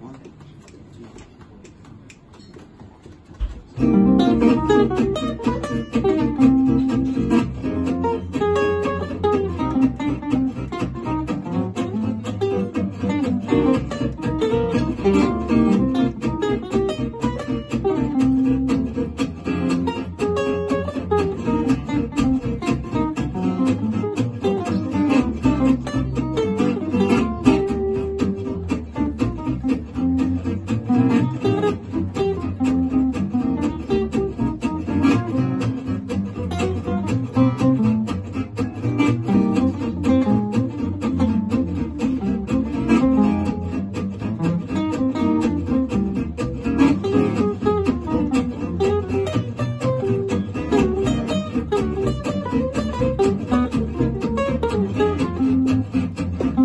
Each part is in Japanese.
One, two,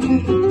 Thank you.